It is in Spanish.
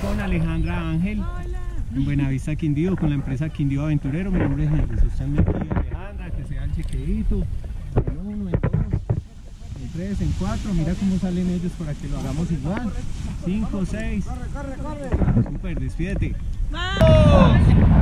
con Alejandra Ángel en Buenavista Quindío con la empresa Quindío Aventurero. Mi nombre es Henry. Aquí Alejandra, que sea el chequeito. En uno, en dos, en tres, en cuatro. Mira cómo salen ellos para que lo hagamos igual. Cinco, seis. Super, despídete. ¡Vamos!